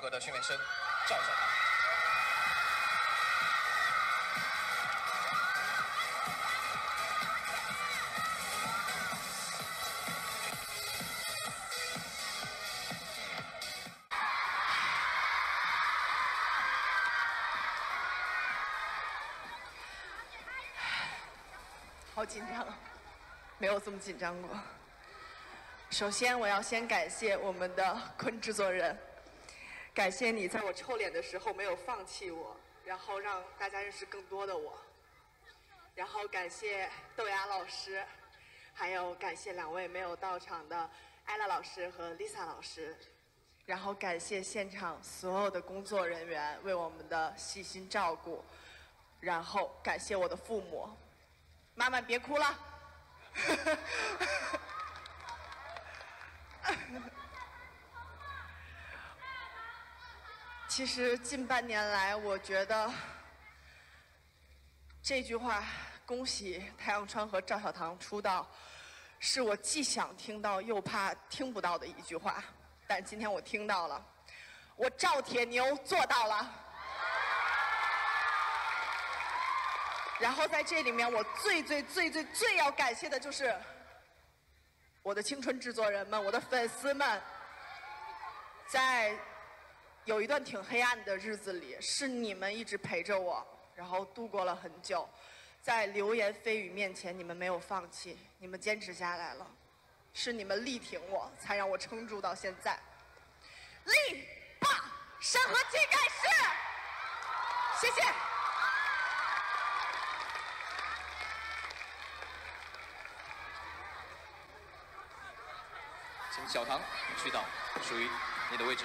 歌的训练生赵小棠。好紧张，没有这么紧张过。首先，我要先感谢我们的坤制作人，感谢你在我臭脸的时候没有放弃我，然后让大家认识更多的我。然后感谢豆芽老师，还有感谢两位没有到场的艾拉老师和 Lisa 老师。然后感谢现场所有的工作人员为我们的细心照顾。然后感谢我的父母。妈妈别哭了。其实近半年来，我觉得这句话“恭喜太阳川和赵小棠出道”，是我既想听到又怕听不到的一句话。但今天我听到了，我赵铁牛做到了。然后在这里面，我最最最最最要感谢的就是我的青春制作人们，我的粉丝们，在有一段挺黑暗的日子里，是你们一直陪着我，然后度过了很久。在流言蜚语面前，你们没有放弃，你们坚持下来了，是你们力挺我，才让我撑住到现在。力霸山河气盖世，谢谢。请小唐去到属于你的位置。